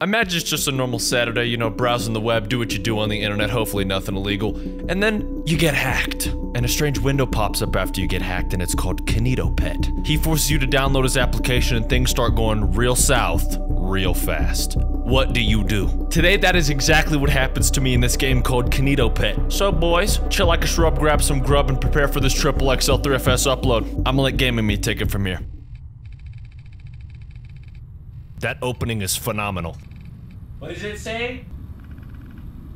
Imagine it's just a normal Saturday, you know, browsing the web, do what you do on the internet, hopefully nothing illegal, and then you get hacked. And a strange window pops up after you get hacked, and it's called Kinito Pet. He forces you to download his application, and things start going real south real fast. What do you do? Today, that is exactly what happens to me in this game called Kinito Pet. So, boys, chill like a shrub, grab some grub, and prepare for this triple XL 3FS upload. I'm gonna let Gaming Me take it from here. That opening is phenomenal. What does it say?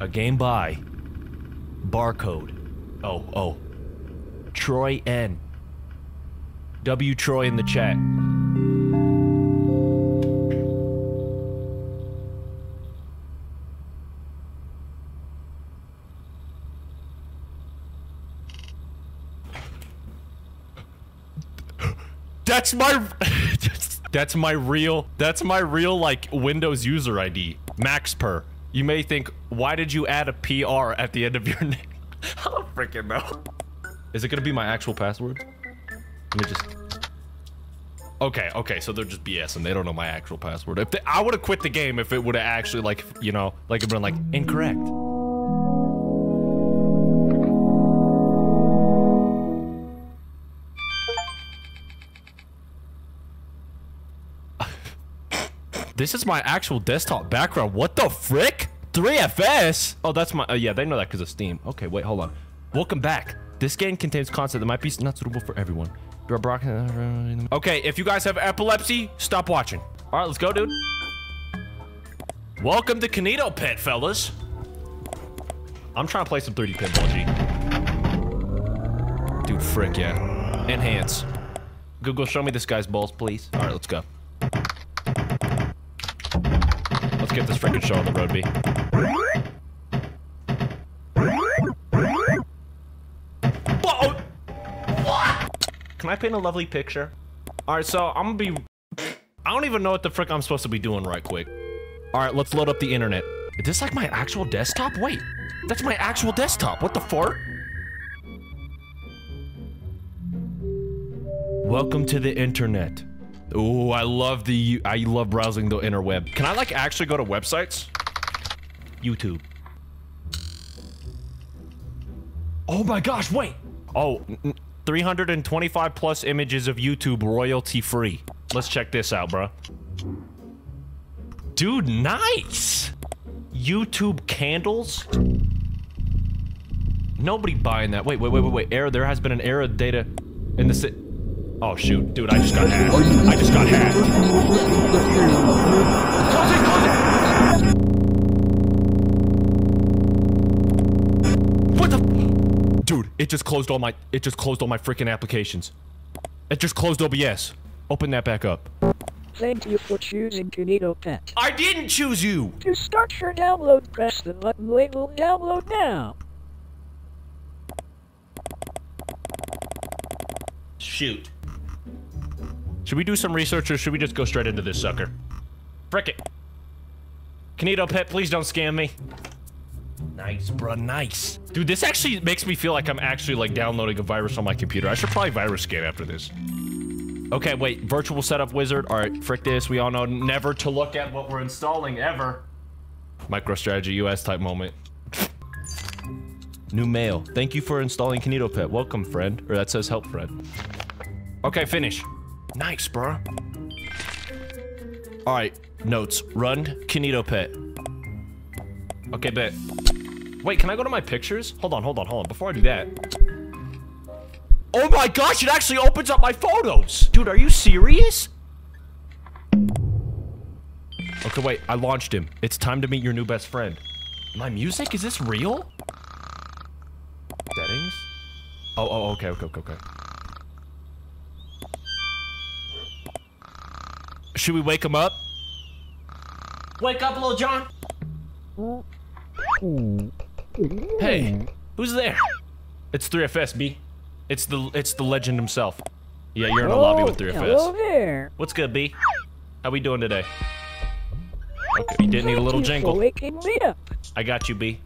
A game by Barcode. Oh, oh. Troy N. W Troy in the chat. That's my That's my real that's my real like Windows user ID. Max per. You may think, why did you add a PR at the end of your name? I don't freaking know. Is it gonna be my actual password? Let me just Okay, okay, so they're just BS and they don't know my actual password. If they, I would have quit the game if it would have actually like, you know, like it been like incorrect. This is my actual desktop background. What the frick? 3FS? Oh, that's my... Uh, yeah, they know that because of Steam. Okay, wait, hold on. Welcome back. This game contains content that might be not suitable for everyone. Okay, if you guys have epilepsy, stop watching. All right, let's go, dude. Welcome to Kinito Pet, fellas. I'm trying to play some 3D pinball, G. Dude, frick, yeah. Enhance. Google, show me this guy's balls, please. All right, let's go. Let's get this freaking show on the road, B. Can I paint a lovely picture? Alright, so I'm gonna be... I don't even know what the frick I'm supposed to be doing right quick. Alright, let's load up the internet. Is this like my actual desktop? Wait, that's my actual desktop. What the fart? Welcome to the internet. Ooh, I love the I love browsing the interweb. Can I like actually go to websites? YouTube. Oh my gosh, wait. Oh, 325 plus images of YouTube royalty free. Let's check this out, bro. Dude, nice. YouTube candles? Nobody buying that. Wait, wait, wait, wait, wait. Error. There has been an error data in the si- Oh shoot, dude, I just got hacked. I just got hacked. Close it, close it! What the? Dude, it just closed all my- it just closed all my freaking applications. It just closed OBS. Open that back up. Thank you for choosing Kinito Pet. I didn't choose you! To start your download, press the button labeled Download Now. Shoot. Should we do some research or should we just go straight into this sucker? Frick it. Kinito Pet, please don't scam me. Nice, bruh, nice. Dude, this actually makes me feel like I'm actually, like, downloading a virus on my computer. I should probably virus scan after this. Okay, wait, virtual setup wizard. All right, frick this. We all know never to look at what we're installing, ever. MicroStrategy US type moment. New mail. Thank you for installing Kinito Pet. Welcome, friend. Or that says help, friend. Okay, finish. Nice, bro. All right, notes. Run Kinito Pet. Okay, bet. Wait, can I go to my pictures? Hold on, hold on, hold on. Before I do that. Oh my gosh, it actually opens up my photos! Dude, are you serious? Okay, wait, I launched him. It's time to meet your new best friend. My music? Is this real? Settings? Oh, oh, okay, okay, okay, okay. Should we wake him up? Wake up, little John! Hey, who's there? It's 3FS, It's the it's the legend himself. Yeah, you're in a oh, lobby with 3FS. Hello there. What's good, B? How we doing today? Okay, you didn't need a little jingle. Waking me up. I got you, B.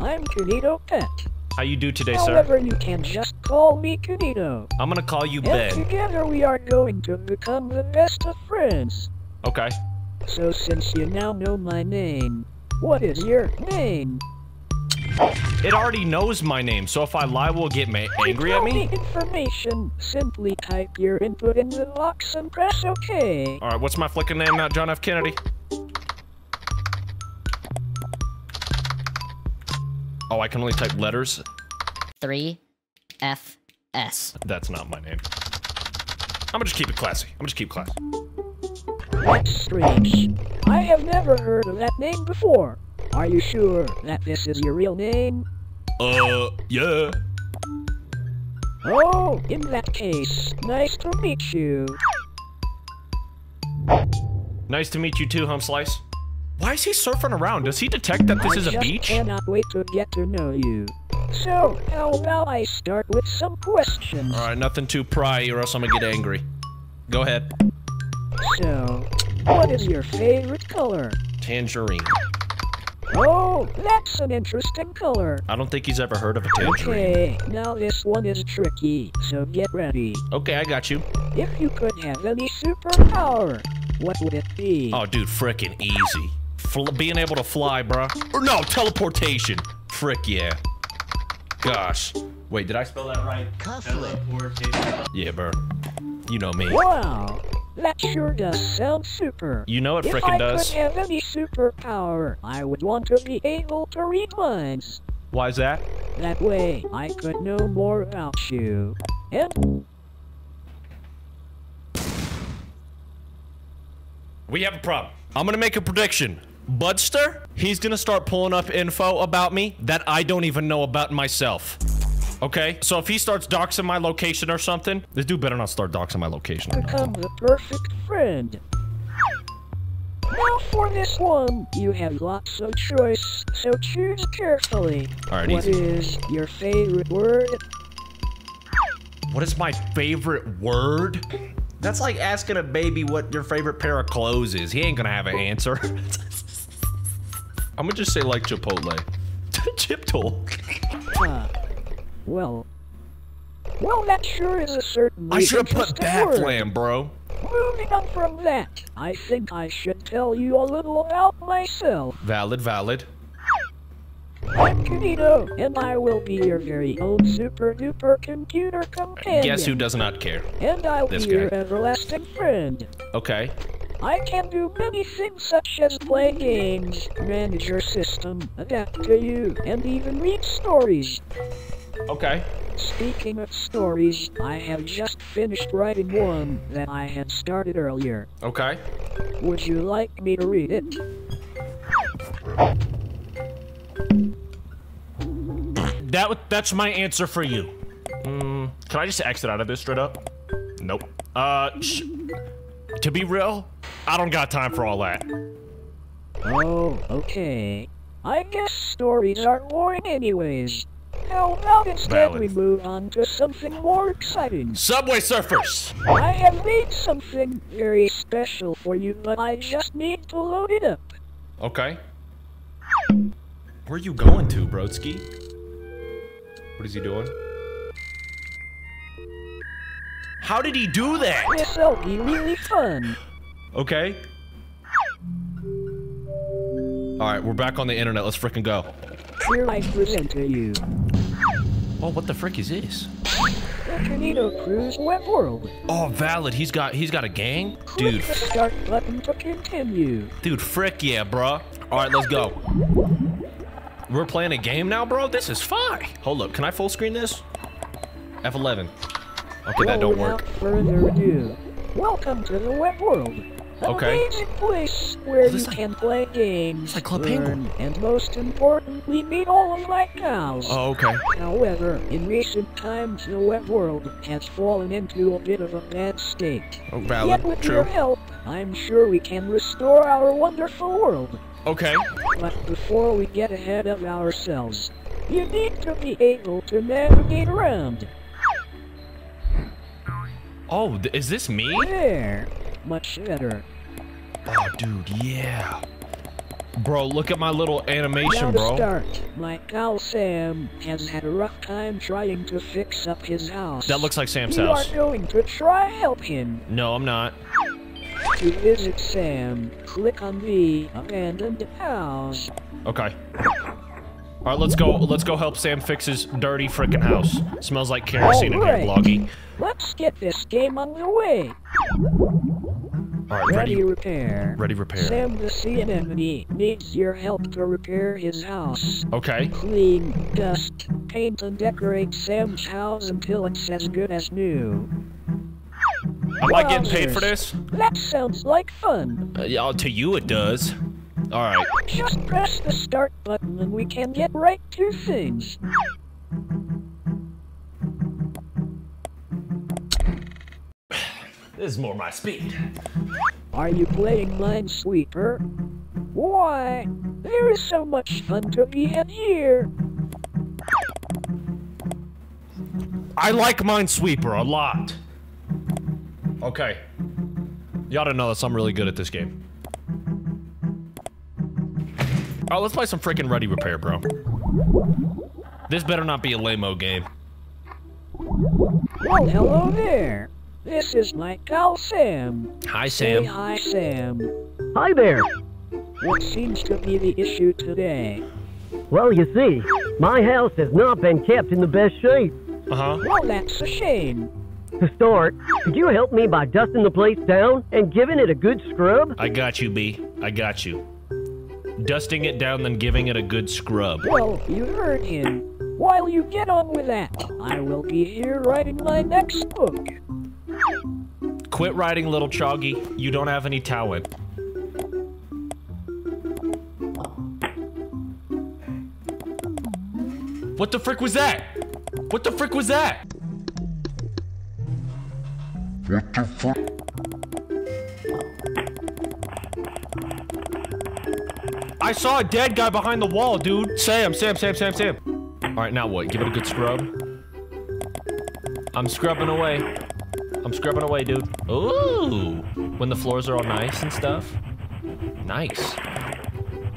I'm Kinito Pet. How you do today, sir? However, you can just call me Kinito. I'm gonna call you And Ben. together we are going to become the best of friends. Okay. So since you now know my name, what is your name? It already knows my name, so if I lie, will get ma- angry at me? Information, simply type your input in the box and press OK. All right, what's my flicking name now? John F. Kennedy. Oh, I can only type letters. Three F S. That's not my name. I'm gonna just keep it classy. I'm gonna just keep classy. That's strange. I have never heard of that name before. Are you sure that this is your real name? Uh, yeah. Oh, in that case, nice to meet you. Nice to meet you too, Hum Slice. Why is he surfing around? Does he detect that this I is a beach? cannot wait to get to know you. So, how about I start with some questions? All right, nothing too pry, or else I'm gonna get angry. Go ahead. So, what is your favorite color? Tangerine. Oh, that's an interesting color. I don't think he's ever heard of a tangerine. Okay, now this one is tricky, so get ready. Okay, I got you. If you could have any superpower, what would it be? Oh, dude, frickin' easy. Being able to fly, bruh. Or no, teleportation. Frick yeah. Gosh. Wait, did I spell that right? Teleportation. Yeah, bro. You know me. Wow, that sure does sound super. You know it if frickin' I does. could have any superpower, I would want to be able to read minds. Why is that? That way, I could know more about you. And We have a problem. I'm gonna make a prediction. Budster, he's gonna start pulling up info about me that I don't even know about myself. Okay? So if he starts doxing my location or something, this dude better not start doxing my location. become the perfect friend. Now for this one, you have lots of choice, so choose carefully. Alright, What easy. is your favorite word? What is my favorite word? That's like asking a baby what your favorite pair of clothes is. He ain't gonna have an answer. I'm gonna just say like Chipotle. Chip tool. Uh, well, well, that sure is a certainly I should have put that word. bro. Moving on from that, I think I should tell you a little about myself. Valid, valid. I'm Kinito, and I will be your very own super duper computer companion. Guess who does not care? And I'll This be your guy. everlasting friend. Okay. I can do many things such as play games, manage your system, adapt to you, and even read stories. Okay. Speaking of stories, I have just finished writing one that I had started earlier. Okay. Would you like me to read it? That w- that's my answer for you. Mm, can I just exit out of this straight up? Nope. Uh, to be real, I don't got time for all that. Oh, okay. I guess stories aren't boring anyways. How about instead we move on to something more exciting? Subway Surfers. I have made something very special for you, but I just need to load it up. Okay. Where are you going to, Brodsky? What is he doing? How did he do that? This'll be really fun. Okay. Alright, we're back on the internet. Let's frickin' go. Here I present to you Oh, what the frick is this? the Kinito Cruise Web World. Oh, valid. He's got he's got a gang? Click Dude, the start button to continue. dude, frick yeah, bruh. Alright, let's go. We're playing a game now, bro? This is fine. Hold up, can I full screen this? F11. Okay, that don't work. Without further ado, welcome to the Web World. Okay. amazing place where you like- can play games, like Club learn, Penguin. and most importantly, meet all of my cows. Oh, okay. However, in recent times, the web world has fallen into a bit of a bad state. Oh, valid. Yet with your help, I'm sure we can restore our wonderful world. Okay. But before we get ahead of ourselves, you need to be able to navigate around. Oh, th- is this me? There. Much better. Oh, dude, yeah. Bro, look at my little Now animation, to bro. start, my pal Sam has had a rough time trying to fix up his house. That looks like Sam's you house. You are going to try help him. No, I'm not. To visit Sam, click on the abandoned house. Okay. All right, let's go. Let's go help Sam fix his dirty frickin' house. Smells like kerosene in here. Bloggy. Let's get this game underway. All right, Ready ready. repair. Ready repair. Sam the sea anemone needs your help to repair his house. Okay. Clean, dust, paint and decorate Sam's house until it's as good as new. Am I getting paid for this? That sounds like fun. Uh, yeah, to you it does. All right. Just press the start button and we can get right to things. This is more my speed. Are you playing Minesweeper? Why? There is so much fun to be had here. I like Minesweeper a lot. Okay. You ought to know this. I'm really good at this game. Oh, let's play some freaking Ready Repair, bro. This better not be a lame-o game. Well, hello there. This is my pal Sam. Hi, Say Sam. hi, Sam. Hi there. What seems to be the issue today? Well, you see, my house has not been kept in the best shape. Uh-huh. Well, that's a shame. To start, could you help me by dusting the place down and giving it a good scrub? I got you, B. I got you. Dusting it down, then giving it a good scrub. Well, you heard him. While you get on with that, I will be here writing my next book. Quit writing, little Choggy. You don't have any talent. What the frick was that? What the frick was that? I saw a dead guy behind the wall, dude. Sam, Sam, Sam, Sam, Sam. All right, now what? Give it a good scrub. I'm scrubbing away. I'm scrubbing away, dude. Ooh, when the floors are all nice and stuff. Nice.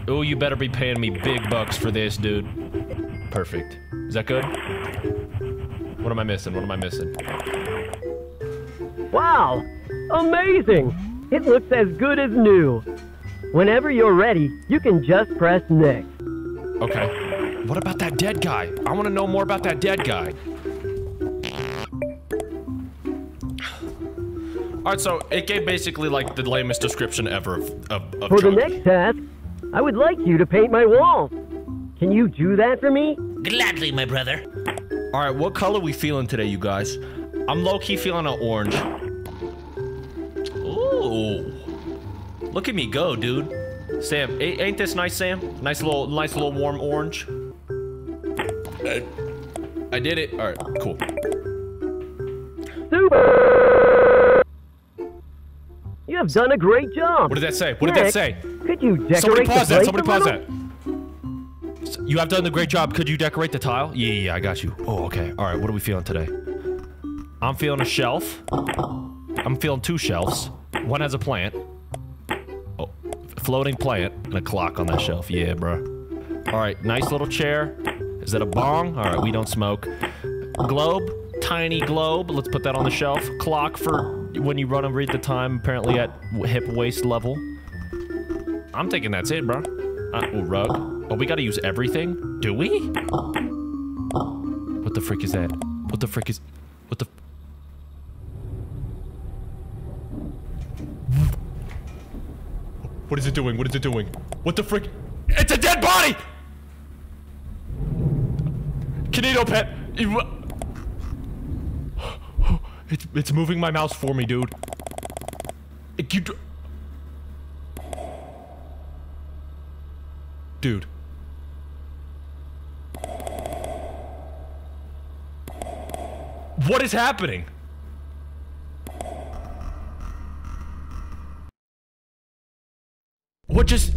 Ooh, you better be paying me big bucks for this, dude. Perfect. Is that good? What am I missing? What am I missing? Wow! Amazing! It looks as good as new. Whenever you're ready, you can just press next. Okay. What about that dead guy? I want to know more about that dead guy. Alright, so it gave basically like the lamest description ever of, of, of For the Chunky. next task, I would like you to paint my wall. Can you do that for me? Gladly, my brother. Alright, what color we feeling today, you guys? I'm low-key feeling an orange. Ooh. Look at me go, dude. Sam, ain't this nice, Sam? Nice little, nice little warm orange. I, did it. Alright, cool. Super! You have done a great job. What did that say? What did that say? Could you decorate Somebody pause that. Somebody pause that. You have done a great job. Could you decorate the tile? Yeah, yeah, yeah, I got you. Oh, okay. All right, what are we feeling today? I'm feeling a shelf. I'm feeling two shelves. One has a plant. Floating plant and a clock on that shelf. Yeah, bro. All right, nice little chair. Is that a bong? All right, we don't smoke. Globe, tiny globe. Let's put that on the shelf. Clock for when you run and read the time, apparently at hip waist level. I'm thinking that's it, bro. Uh, oh, rug. Oh, we gotta use everything? Do we? What the frick is that? What the frick is... What the... What is it doing? What is it doing? What the frick? It's a dead body! Kinito pet! It's, it's moving my mouse for me, dude. It, you, Dude. What is happening? What just...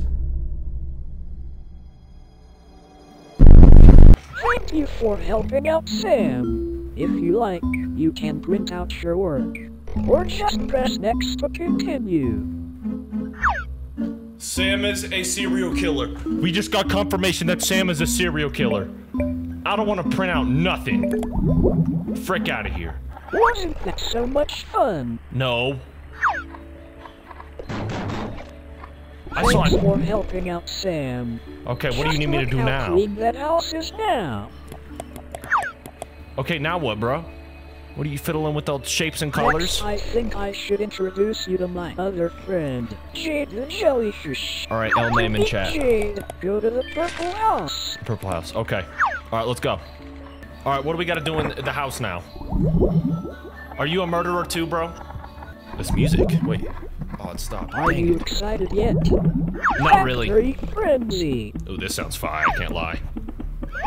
Thank you for helping out Sam. If you like, you can print out your work. Or just press next to continue. Sam is a serial killer. We just got confirmation that Sam is a serial killer. I don't want to print out nothing. Frick out of here. Wasn't that so much fun? No. I saw it. for helping out Sam. Okay, what do you need me to do now? clean that house is now. Okay, now what, bro? What are you fiddling with all shapes and colors? I think I should introduce you to my other friend, Jade the Jellyfish. All right, L name in chat. Jade, go to the purple house. Purple house. Okay. All right, let's go. All right, what do we got to do in the house now? Are you a murderer too, bro? This music. Wait. Oh, it stopped. Are Dang you it. excited yet? Not really. Factory Frenzy. Oh, this sounds fire. I can't lie.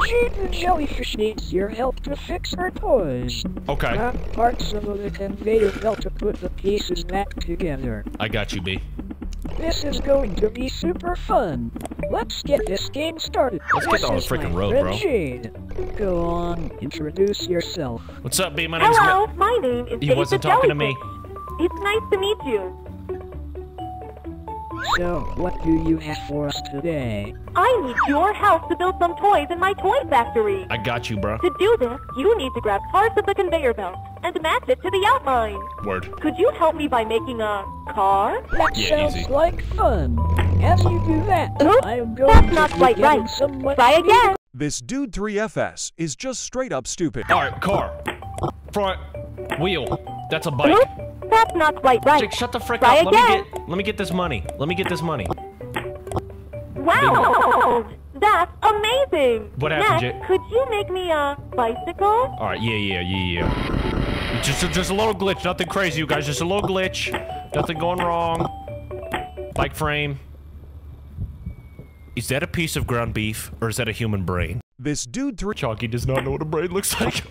Jade Jellyfish needs your help to fix her toys. Okay. Grab parts of the conveyor belt to put the pieces back together. I got you, B. This is going to be super fun. Let's get this game started. Let's get on the freaking road, friend bro. Jade. Go on, introduce yourself. What's up, B? My name's Hello, Ma- my name is He Jade wasn't the talking to me. Jellyfish. It's nice to meet you. So, what do you have for us today? I need your help to build some toys in my toy factory. I got you, bro. To do this, you need to grab parts of the conveyor belt and match it to the outline. Word. Could you help me by making a car? That Yeah, sounds easy. like fun. As you do that, Oops, I am going that's to not be quite right. Try again. This dude 3FS is just straight up stupid. All right, car. Front. Wheel. That's a bike. Oops, that's not quite right. Jake, shut the frick Try up. Let me get. Let me get this money. Let me get this money. Wow, that's amazing. What happened, Next, Jay? could you make me a bicycle? All right. Yeah, yeah, yeah, yeah. Just, just a little glitch. Nothing crazy, you guys. Just a little glitch. Nothing going wrong. Bike frame. Is that a piece of ground beef or is that a human brain? This dude 3 Chalky does not know what a brain looks like.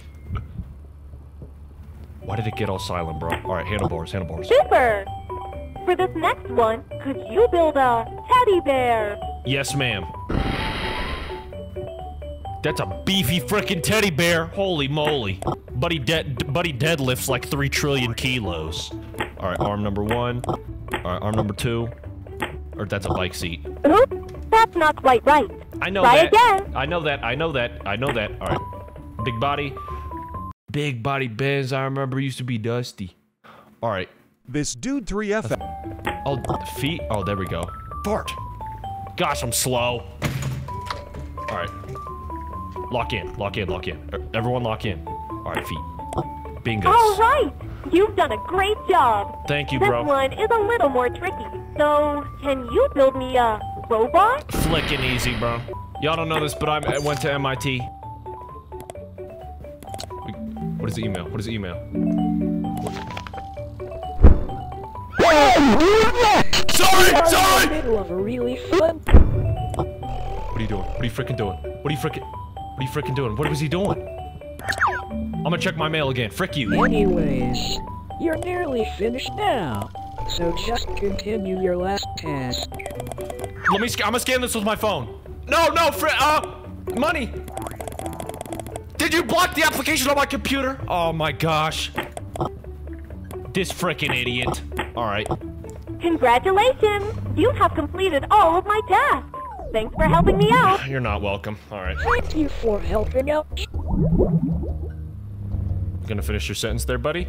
Why did it get all silent, bro? All right, handlebars, handlebars. Super. For this next one, could you build a teddy bear? Yes, ma'am. That's a beefy frickin' teddy bear. Holy moly. Buddy, dead, buddy deadlifts like three trillion kilos. All right, arm number one. All right, arm number two. Or that's a bike seat. Oops, that's not quite right. I know Try that. again. I know that. I know that. I know that. All right. Big body. Big body Benz. I remember used to be dusty. All right. This dude 3F. Oh, feet. Oh, there we go. Fart. Gosh, I'm slow. All right. Lock in. Lock in. Lock in. Everyone lock in. All right, feet. Bingo. All right, you've done a great job. Thank you, this bro. one is a little more tricky. So, can you build me a robot? Flicking easy, bro. Y'all don't know this, but I went to MIT. Wait, What is the email? What is the email? Sorry, sorry. in the middle of a really fun What are you doing? What are you freaking doing? What are you freaking? What are you freaking doing? What was he doing? I'm gonna check my mail again. Frick you. Anyways, you're nearly finished now. So just continue your last task. Let me. Sc- I'm gonna scan this with my phone. No, no, Frick. uh, money. Did you block the application on my computer? Oh my gosh. This freaking idiot. All right. Congratulations! You have completed all of my tasks. Thanks for helping me out. You're not welcome. All right. Thank you for helping out. Gonna finish your sentence there, buddy.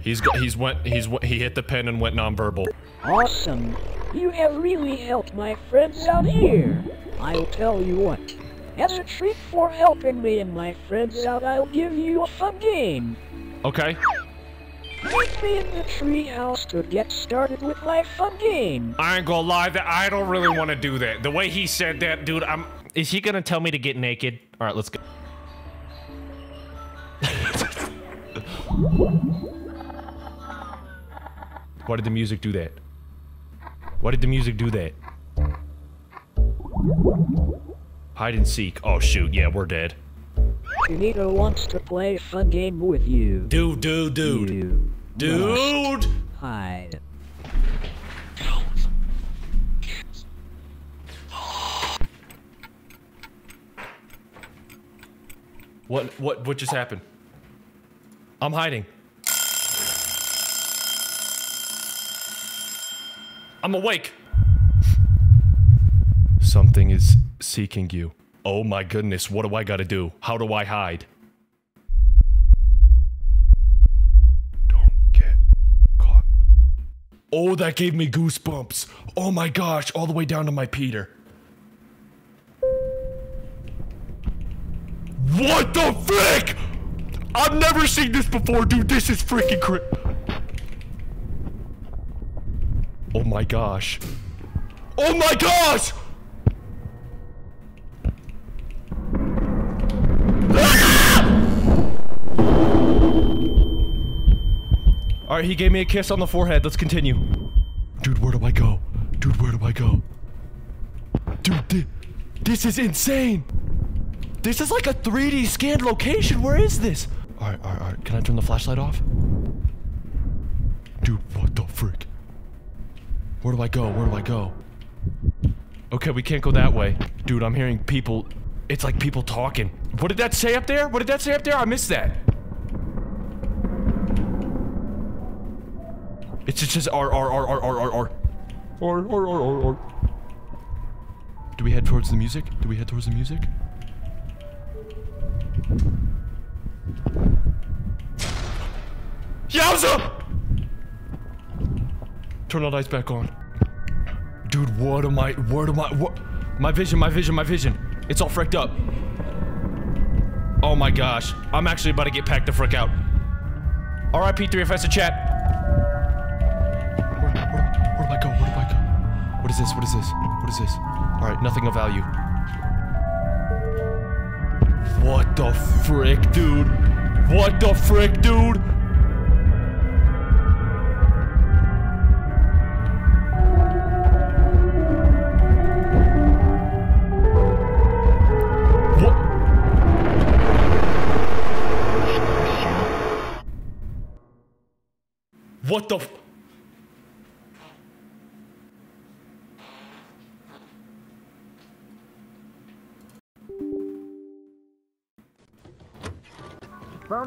He's got. He's went. He's w- he hit the pen and went nonverbal. Awesome. You have really helped my friends out here. I'll tell you what. As a treat for helping me and my friends out, I'll give you a fun game. Okay. Meet me in the treehouse to get started with my fun game. I ain't gonna lie. That I don't really want to do that. The way he said that, dude. I'm. Is he gonna tell me to get naked? All right, let's go. Why did the music do that? Why did the music do that? Hide and seek. Oh shoot, yeah, we're dead. Kinito wants to play a fun game with you. Dude, dude, dude. You Dude! hide. What what what just happened? I'm hiding. I'm awake. Something is seeking you. Oh my goodness, what do I gotta do? How do I hide? Don't get caught. Oh that gave me goosebumps. Oh my gosh, all the way down to my Peter. What the frick? I've never seen this before, dude. This is freaking cra- Oh my gosh. Oh my gosh! All right, he gave me a kiss on the forehead. Let's continue. Dude, where do I go? Dude, where do I go? Dude, thi- this is insane. This is like a 3D scanned location. Where is this? All right, all right, all right. Can I turn the flashlight off? Dude, what the frick? Where do I go? Where do I go? Okay, we can't go that way. Dude, I'm hearing people. It's like people talking. What did that say up there? What did that say up there? I missed that. It's just, just R, R, R, R, R, R, R. R, R, R, R, R. Do we head towards the music? Do we head towards the music? Yowza! Turn the lights back on. Dude, what am I, what am I, what? My vision, my vision, my vision. It's all freaked up. Oh my gosh. I'm actually about to get packed the frick out. RIP 3FS to chat. Is this? What is this? What is this? Alright, nothing of value. What the frick, dude? What the frick, dude? What? What the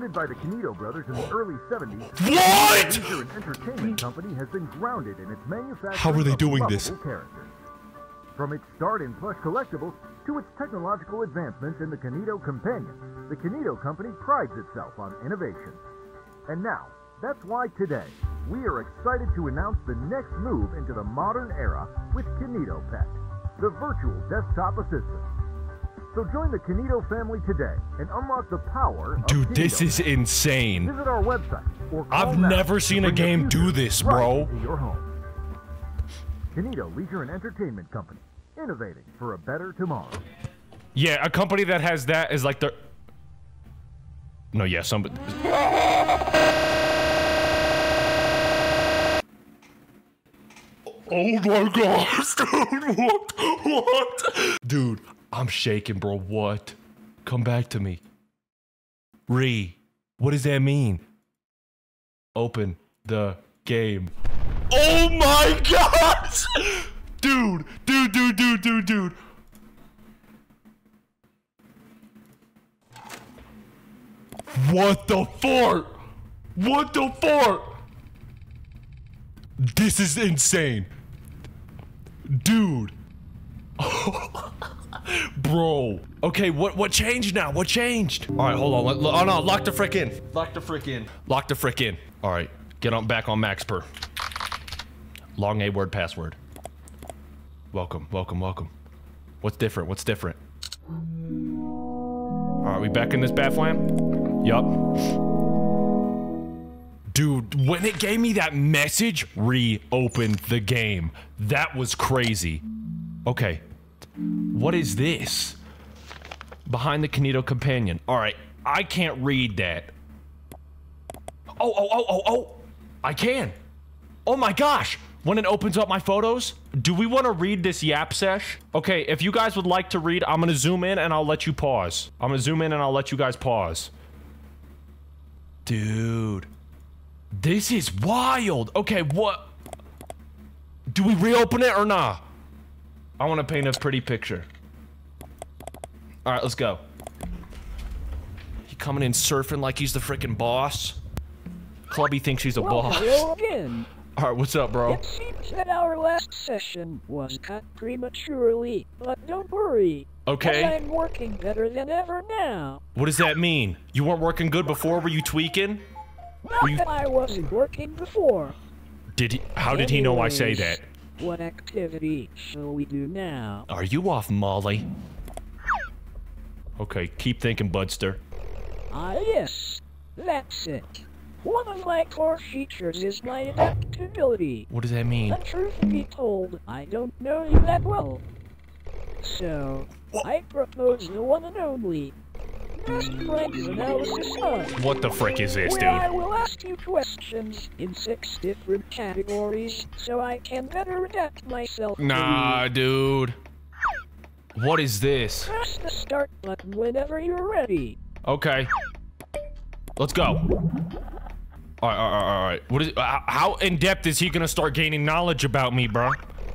Founded by the Kinito brothers in the early 70s, What? Leisure and Entertainment Company has been grounded in its manufacturing How are they doing this? characters. From its start in plush collectibles to its technological advancements in the Kinito Companion, the Kinito Company prides itself on innovation. And now, that's why today, we are excited to announce the next move into the modern era with Kinito Pet, the virtual desktop assistant. So join the Kinito family today and unlock the power of Dude, this is insane. Visit our website or call I've never seen a game do future this, right bro. into your home. Kinito Leisure and Entertainment Company, innovating for a better tomorrow. Yeah, a company that has that is like the. No, yeah, somebody. Oh my gosh, dude, what? What? Dude, I'm shaking, bro. What? Come back to me. Re, what does that mean? Open the game. Oh my god! Dude, dude, dude, dude, dude, dude. What the fart? What the fart? This is insane. Dude. Bro. Okay, what what changed now? What changed? All right, hold on. Let- let- oh no, lock the frick in. Lock the frick in. Lock the frick in. All right, get on back on Max per. Long A word password. Welcome, welcome, welcome. What's different? What's different? All right, we back in this Bafflam? Yup. Dude, when it gave me that message, reopened the game. That was crazy. Okay. What is this? Behind the Kinito Companion. Alright, I can't read that. Oh, oh, oh, oh, oh! I can! Oh my gosh! When it opens up my photos, do we want to read this yap sesh? Okay, if you guys would like to read, I'm gonna zoom in and I'll let you pause. I'm gonna zoom in and I'll let you guys pause. Dude. This is wild. Okay, what? Do we reopen it or nah? I want to paint a pretty picture. All right, let's go. He coming in surfing like he's the freaking boss. Clubby thinks he's a Well, boss. All right, what's up, bro? It seems that our last session was cut prematurely, but don't worry. Okay. I'm working better than ever now. What does that mean? You weren't working good before? Were you tweaking? Not you- I wasn't working before. Did he? How did he know I say that? What activity shall we do now? Are you off, Molly? Okay, keep thinking, Budster. Ah, yes. That's it. One of my core features is my adaptability. What does that mean? The truth be told, I don't know you that well. So, I propose the one and only What the frick is this, where I dude? will ask you questions in six different categories so I can better adapt myself. Nah, dude. What is this? Press the start button whenever you're ready. Okay. Let's go. All right, all right, all right. What is? Uh, how in depth is he gonna start gaining knowledge about me, bro?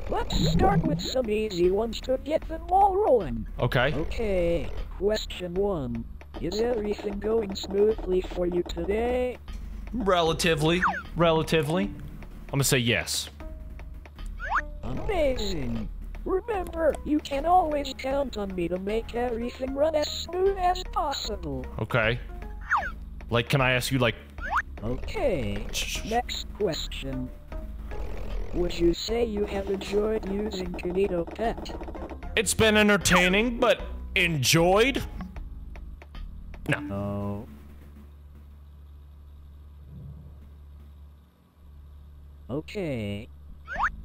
Let's start with some easy ones to get the ball rolling. Okay. Okay, question one. Is everything going smoothly for you today? Relatively. Relatively. I'm gonna say yes. Amazing. Remember, you can always count on me to make everything run as smooth as possible. Okay. Like, can I ask you, like, Okay, next question. Would you say you have enjoyed using Kinito Pet? it's been entertaining, but enjoyed? No. Oh. Okay.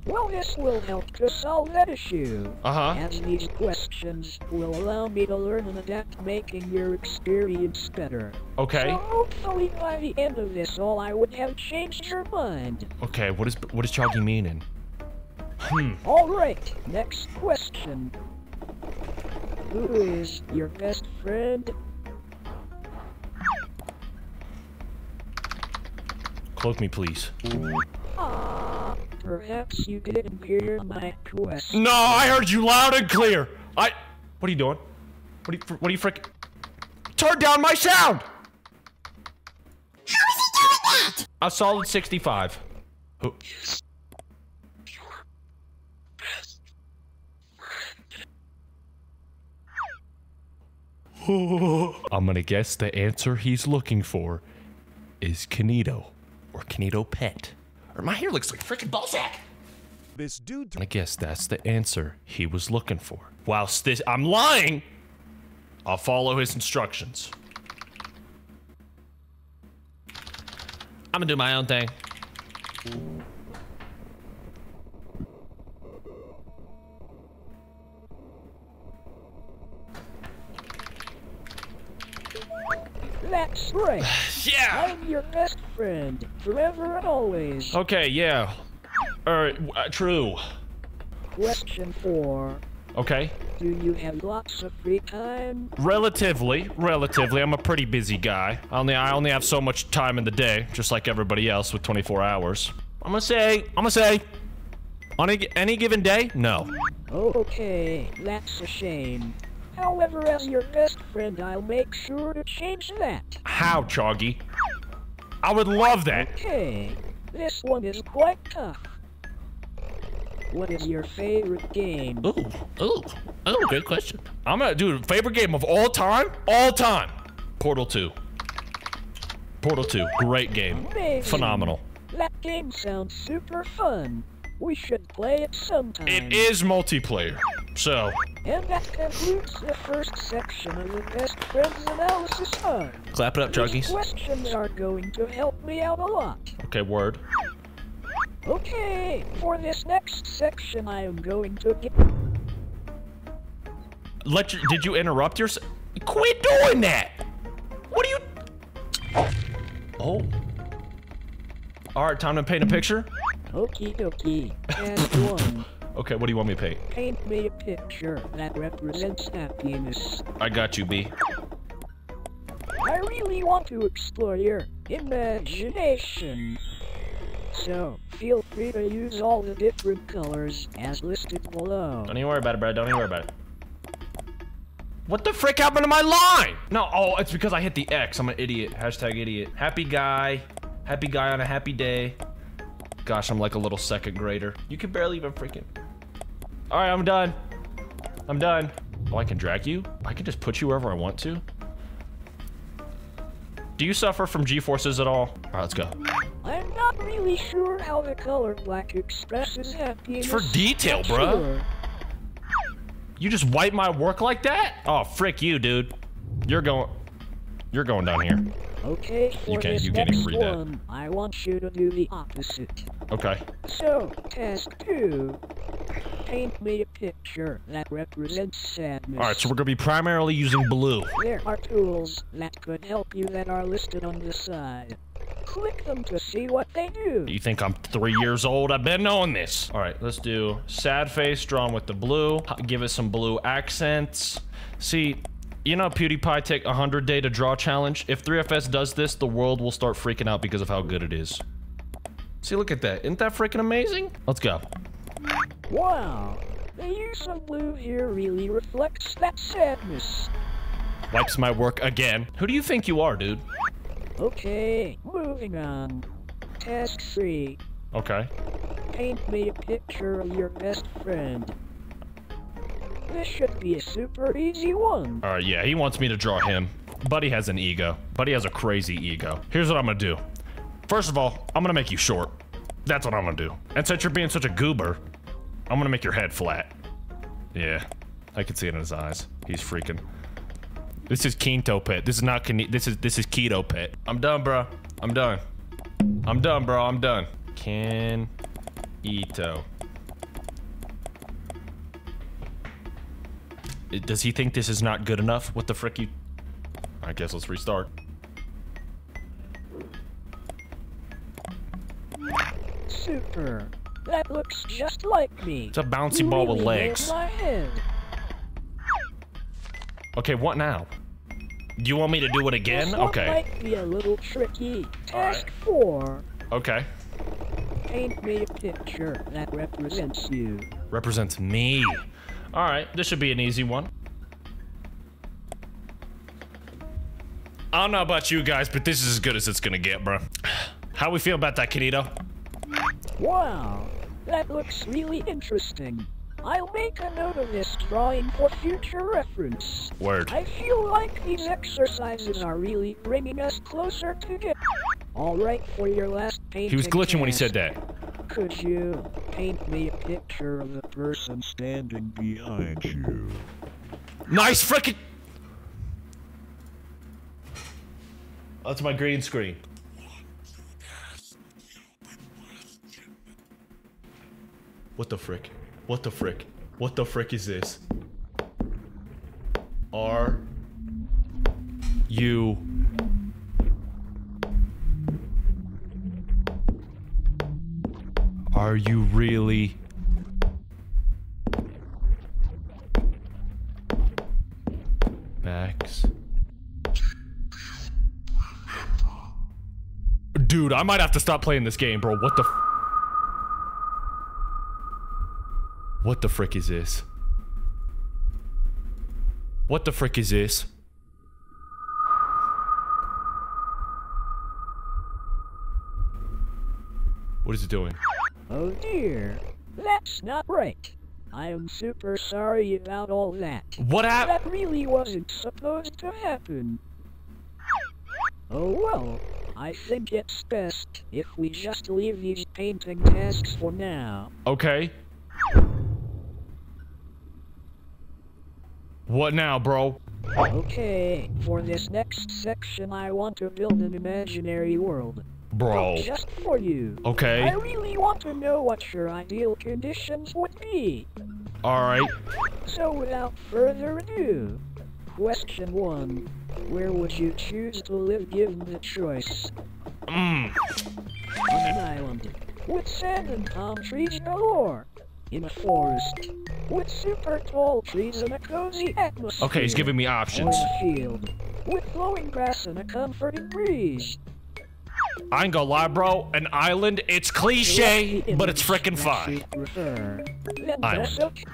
Well, this will help to solve that issue. Uh huh. As these questions will allow me to learn and adapt, making your experience better. Okay. So hopefully by the end of this, all I would have changed your mind. Okay. What is what is Choggy meaning? Hmm. All right. Next question. Who is your best friend? Cloak me, please. Ah, perhaps you didn't hear my question. No, I heard you loud and clear. I. What are you doing? What are you? What are you frick? Turn down my sound. How is he doing that? A solid 65. Who? I'm gonna guess the answer he's looking for is Kinito or Kinito Pet. Or my hair looks like freaking ballsack. This dude I guess that's the answer he was looking for. Whilst this, I'm lying. I'll follow his instructions. I'm gonna do my own thing. That's right. Yeah. I'm your best friend, forever and always. Okay. Yeah. Alright. Uh, true. Question four. Okay. Do you have lots of free time? Relatively, relatively, I'm a pretty busy guy. I only, I only have so much time in the day, just like everybody else with 24 hours. I'm gonna say, I'm gonna say, on any, any given day, no. Okay, that's a shame. However, as your best friend, I'll make sure to change that. How, Choggy? I would love that. Okay, this one is quite tough. What is your favorite game? Ooh, ooh, ooh, good question. I'm gonna dude, favorite game of all time? All time. Portal 2. Portal 2, great game. Amazing. Phenomenal. That game sounds super fun. We should play it sometime. It is multiplayer. So, And that concludes the first section of the Best Friends Analysis arc. clap it up, These Chuggies. questions are going to help me out a lot. Okay, word. Okay, for this next section, I am going to get. Let you, did you interrupt your? Quit doing that. What are you? Oh. All right, time to paint a picture. Okie dokie. And one, Okay, what do you want me to paint? paint me a picture that represents happiness. I got you, B. I really want to explore your imagination. So, feel free to use all the different colors as listed below. Don't even worry about it, bro. Don't even worry about it. What the frick happened to my line? No, oh, it's because I hit the X. I'm an idiot. Hashtag idiot. Happy guy. Happy guy on a happy day. Gosh, I'm like a little second grader. You can barely even freaking. All right, I'm done. I'm done. Oh, I can drag you? I can just put you wherever I want to? Do you suffer from G-forces at all? All right, let's go. I'm not really sure how the color black expresses happiness. for detail, sure. You just wipe my work like that? Oh, frick you, dude. You're going. You're going down here. Okay, for You can't- this you can't even read that. one, I want you to do the opposite. Okay. So, task two. Paint me a picture that represents sadness. All right, so we're gonna be primarily using blue. There are tools that could help you that are listed on the side. Click them to see what they do. You think I'm three years old? I've been knowing this. All right, let's do sad face drawn with the blue. Give it some blue accents. See, you know PewDiePie take a 100 day to draw challenge? If 3FS does this, the world will start freaking out because of how good it is. See, look at that. Isn't that freaking amazing? Let's go. Wow, the use of blue here really reflects that sadness. Wipes my work again. Who do you think you are, dude? Okay, moving on. Task three. Okay. Paint me a picture of your best friend. This should be a super easy one. All right, yeah, he wants me to draw him. Buddy has an ego. Buddy has a crazy ego. Here's what I'm gonna do. First of all, I'm gonna make you short. That's what I'm gonna do. And since you're being such a goober, I'm gonna make your head flat. Yeah, I can see it in his eyes. He's freaking. This is Kinito Pet. This is not This is this is Keto Pet. I'm done, bro. I'm done. I'm done, bro. I'm done. Ken Ito. Does he think this is not good enough? What the frick you... I guess let's restart. Super. That looks just like me. It's a bouncy ball with really legs. Okay, what now? Do you want me to do it again? Okay. might be a little tricky. Task four. Okay. Paint me a picture that represents you. Represents me. Alright, this should be an easy one. I don't know about you guys, but this is as good as it's gonna get, bro. How we feel about that, Kinito? Wow, that looks really interesting. I'll make a note of this drawing for future reference. Word. I feel like these exercises are really bringing us closer together. All right, for your last painting. He was glitching when he said that. Could you paint me a picture of the person standing behind you? Nice frickin' That's my green screen. What the frick? What the frick? What the frick is this? Are you Are you really Max? Dude, I might have to stop playing this game, bro. What the What the frick is this? What the frick is this? What is it doing? Oh dear, that's not right. I am super sorry about all that. What happened? That really wasn't supposed to happen. Oh well, I think it's best if we just leave these painting tasks for now. Okay. What now, bro? Okay, for this next section I want to build an imaginary world. Bro. Just for you. Okay. I really want to know what your ideal conditions would be. Alright. So without further ado, question one. Where would you choose to live given the choice? Mmm. On an island. With sand and palm trees galore. In a forest. With super tall trees and a cozy atmosphere. Okay, he's giving me Or options. in a field. With flowing grass and a comforting breeze. I ain't gonna lie, bro. An island, it's cliche, but it's that fine. you prefer. Then Island.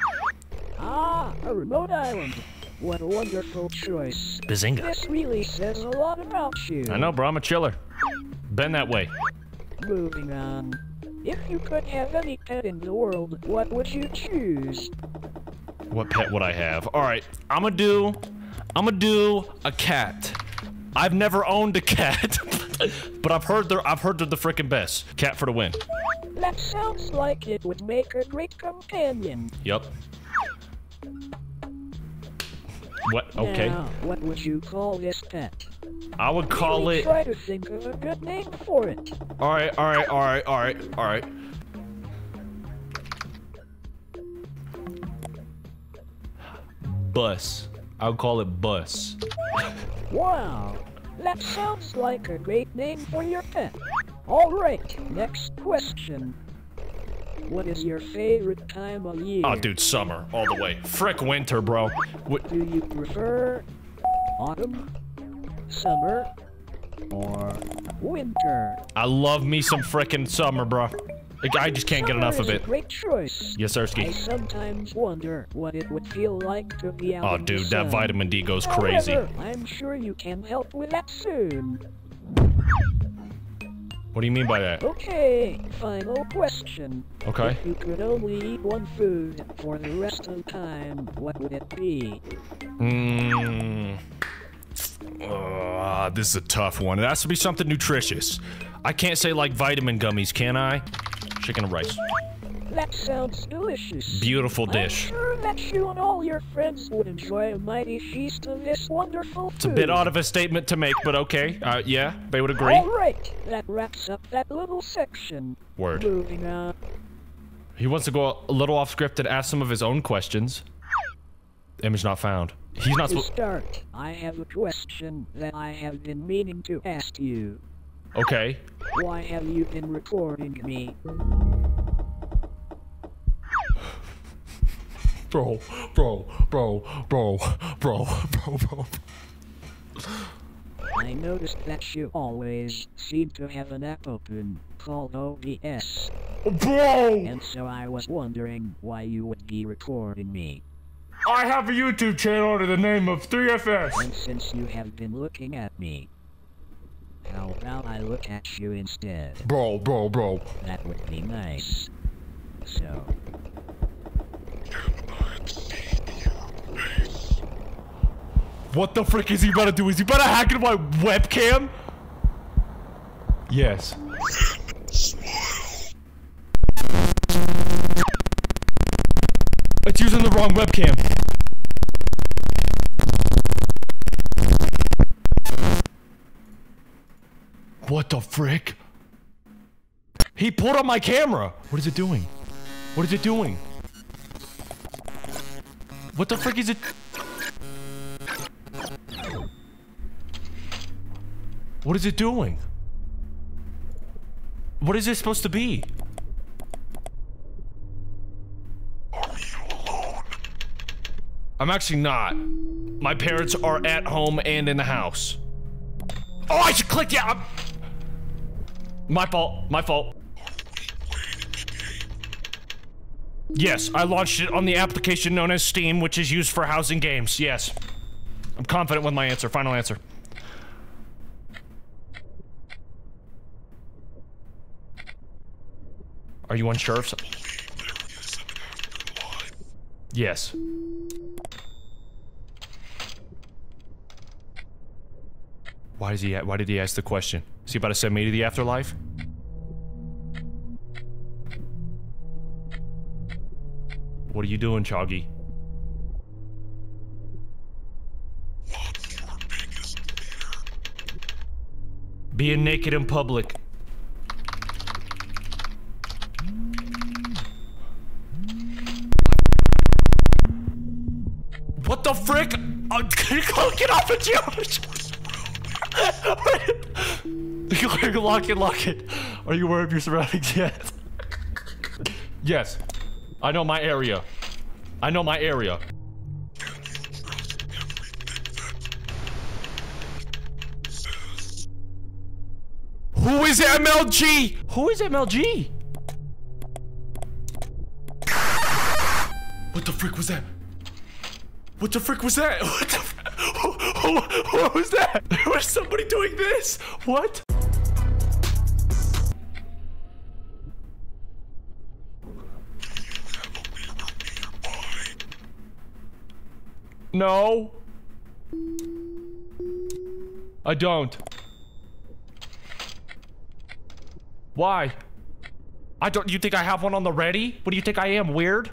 Ah, a remote island. What a wonderful choice. Bazinga. This really says a lot about you. I know, bro. I'm a chiller. Been that way. Moving on. If you could have any pet in the world, what would you choose? What pet would I have? Alright, I'm gonna do. I'm gonna do a cat. I've never owned a cat. but I've heard they're I've heard they're the freaking best. Cat for the win. That sounds like it would make a great companion. Yep. What? Okay. Now, what would you call this pet? I would call Really it. Try to think of a good name for it. All right. All right. All right. All right. All right. Bus. I would call it bus. Wow, that sounds like a great name for your pet. All right, next question. What is your favorite time of year? Oh, dude, summer all the way. Frick winter, bro. What? Do you prefer autumn, summer, or winter? I love me some frickin' summer, bro. I just can't get enough of it. Great choice. Yes, I sometimes wonder what it would feel like to be out Oh, dude, that sun. vitamin D goes crazy. I'm sure you can help with that soon. What do you mean by that? Okay, final question. Okay. If you could only eat one food for the rest of time, what would it be? Mmm. Uh, this is a tough one. It has to be something nutritious. I can't say like vitamin gummies, can I? Chicken and rice. That sounds delicious. Beautiful I'm dish. sure that you and all your friends would enjoy a mighty feast of this wonderful It's a bit odd of a statement to make, but okay. Uh, yeah, they would agree. All right, that wraps up that little section. Word. Moving on. He wants to go a little off script and ask some of his own questions. Image not found. He's not supposed To supposed. start, I have a question that I have been meaning to ask you. Okay. Why have you been recording me? Bro, bro, bro, bro, bro, bro, bro. I noticed that you always seem to have an app open called OBS. Oh, bro! And so I was wondering why you would be recording me. I have a YouTube channel under the name of 3FS. And since you have been looking at me, Oh, how about I look at you instead? Bro, bro, bro. That would be nice. So, What the frick is he about to do? Is he about to hack into my webcam? Yes. It's using the wrong webcam. Frick? He pulled up my camera. What is it doing? What is it doing? What the frick is it? What is it doing? What is this supposed to be? Are you alone? I'm actually not. My parents are at home and in the house. Oh, I should click yeah. I'm- My fault. My fault. Yes, I launched it on the application known as Steam, which is used for housing games. Yes. I'm confident with my answer. Final answer. Are you unsure of something? Yes. Why does he? Why did he ask the question? Is he about to send me to the afterlife? What are you doing, Chawggy? Being naked in public. What the frick? Uh, get off of George! lock it, lock it. Are you aware of your surroundings yet? yes. I know my area. I know my area. Who is MLG? Who is MLG? What the frick was that? What the frick was that? What was that? There was somebody doing this. What? No. I don't. Why? I don't. You think I have one on the ready? What do you think I am? Weird?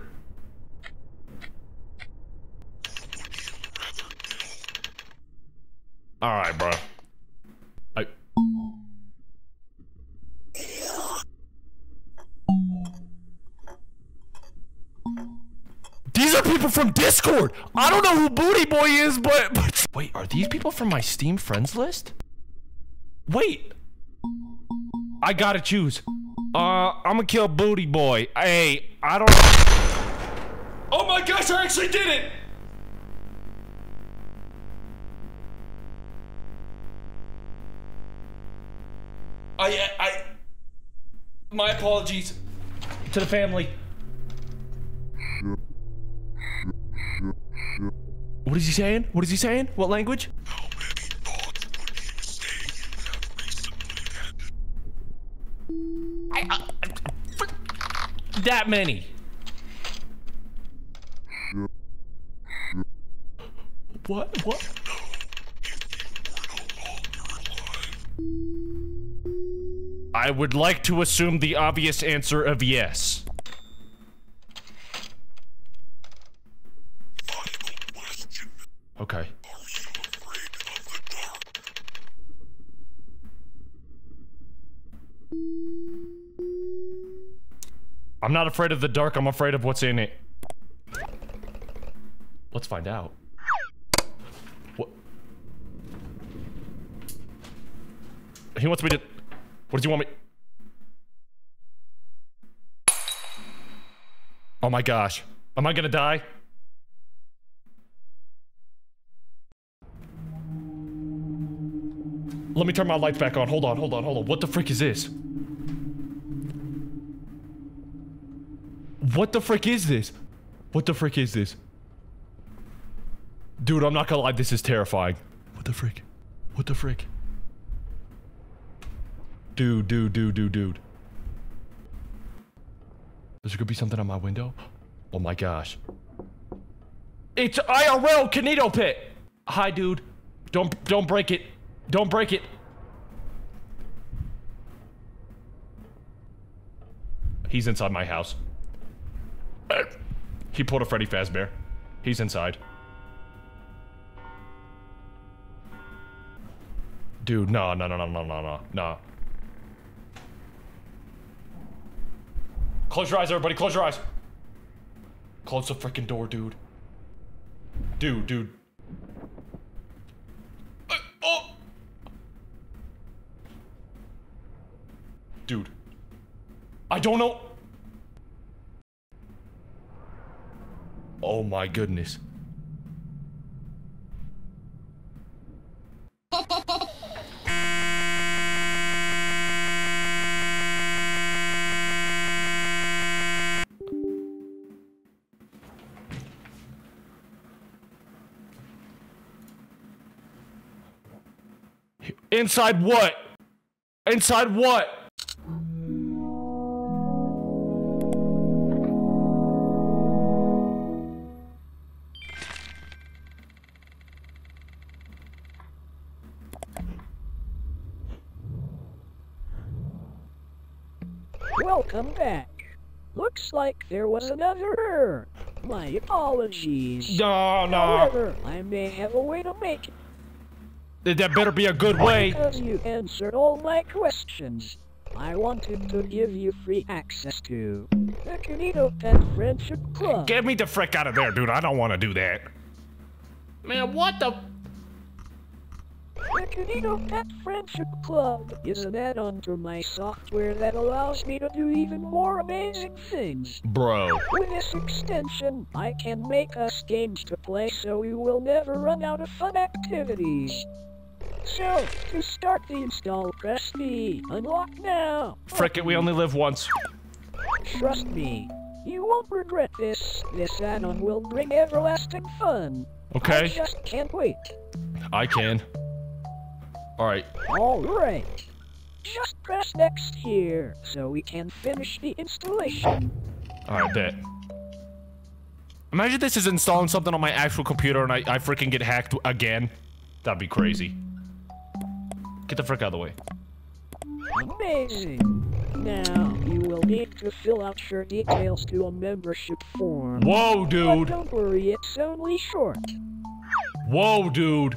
All right, bro. I. These are people from Discord. I don't know who Booty Boy is, but, but wait, are these people from my Steam friends list? Wait. I gotta choose. Uh, I'm gonna kill Booty Boy. Hey, I don't. Oh my gosh, I actually did it! I, I, my apologies to the family. What is he saying? What is he saying? What language? I, uh, that many. What? What? I would like to assume the obvious answer of yes. Okay. I'm not afraid of the dark, I'm afraid of what's in it. Let's find out. What? He wants me to... What does he want me... Oh my gosh. Am I gonna die? Let me turn my lights back on. Hold on, hold on, hold on. What the frick is this? What the frick is this? What the frick is this? Dude, I'm not gonna lie, this is terrifying. What the frick? What the frick? Dude, dude, dude, dude, dude. Is there gonna be something on my window? Oh my gosh. It's IRL Kinito Pet! Hi, dude. Don't, don't break it. Don't break it. He's inside my house. He pulled a Freddy Fazbear. He's inside. Dude, no, no, no, no, no, no, no, no. Close your eyes, everybody. Close your eyes. Close the freaking door, dude. Dude, dude. Dude. I don't know. Oh my goodness. Inside what? Inside what? Welcome back. Looks like there was another error. My apologies. No, no. However, I may have a way to make it That better be a good way. because you answered all my questions. I wanted to give you free access to the Kinito Pet Friendship Club. Get me the frick out of there, dude. I don't want to do that. Man, what the? The Kinito Pet Friendship Club is an add-on to my software that allows me to do even more amazing things. Bro. With this extension, I can make us games to play so we will never run out of fun activities. So, to start the install, press the unlock now. Frick it, we only live once. Trust me, you won't regret this. This add-on will bring everlasting fun. Okay. I just can't wait. I can. Alright. Alright. Just press next here, so we can finish the installation. Alright, bet. Imagine this is installing something on my actual computer and I, I freaking get hacked again. That'd be crazy. Get the frick out of the way. Amazing. Now, you will need to fill out your details to a membership form. Whoa, But dude. don't worry, it's only short. Whoa, dude.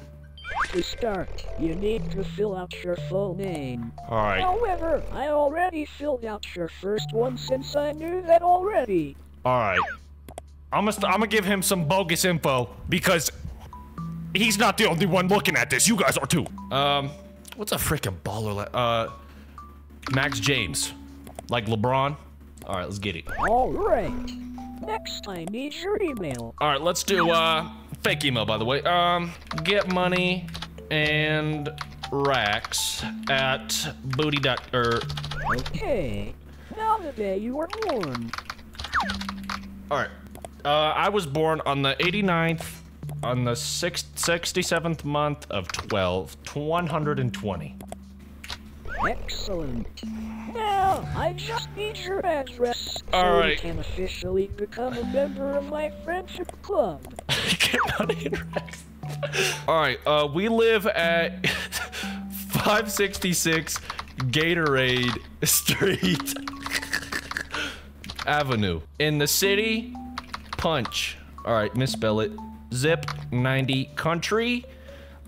To start, you need to fill out your full name. All right. However, I already filled out your first one since I knew that already. All right. I'm gonna, I'm gonna give him some bogus info because he's not the only one looking at this. You guys are too. Um, what's a freaking baller? Like, uh, Max James, like LeBron. All right, let's get it. Alright. Next, I need your email. All right, let's do uh fake email by the way. Um, get money and racks at booty dot er. Okay. Now the day you were born. All right. Uh, I was born on the 89th, on the six, 67th month of 12, 120. Excellent. Now, I just need your address so All you can officially become a member of my friendship club. Get money and racks. All right. Uh, we live at 566 Gatorade Street Avenue in the city. Punch. All right, misspell it. Zip 90 country.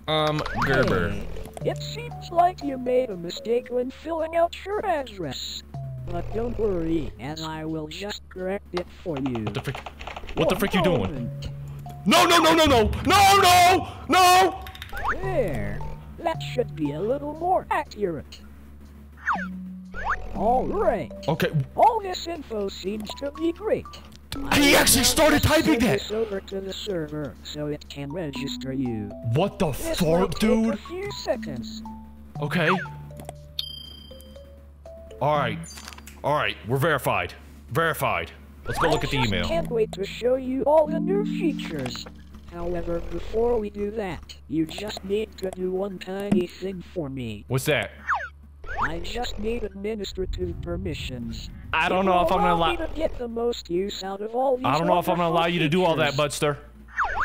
Um, Gerber. Hey, it seems like you made a mistake when filling out your address. But don't worry, as I will just correct it for you. What the frick? What the frick you doing? No, no, no, no, no, no, no, no! There. That should be a little more accurate. Alright. Okay, All this info seems to be great. He actually started typing that. over to the server so it can register you. what the This might fart, take dude? a few seconds. Okay. All right, all right, we're verified. Verified. Let's go look at the email. Can't wait to show you all the new features. However, before we do that, you just need to do one tiny thing for me. What's that? I just need administrative permissions. I don't know if I'm gonna allow me allow. to get the most use out of all these I don't know if I'm gonna allow you to do all that. Budster.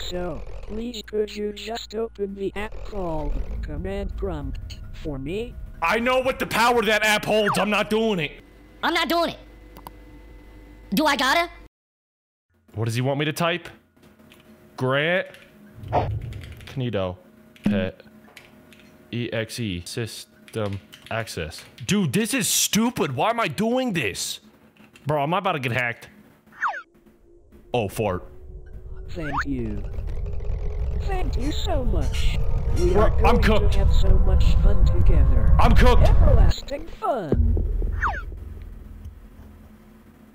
So, please could you just open the app called Command Prompt for me? I know what the power that app holds. I'm not doing it. I'm not doing it. Do I gotta? What does he want me to type? Grant. Kinito. Pet. EXE. System access. Dude, this is stupid. Why am I doing this? Bro, am I about to get hacked? Oh, fart. Thank you. Thank you so much. We Bro, are going I'm cooked. to have so much fun together. I'm cooked. Everlasting fun.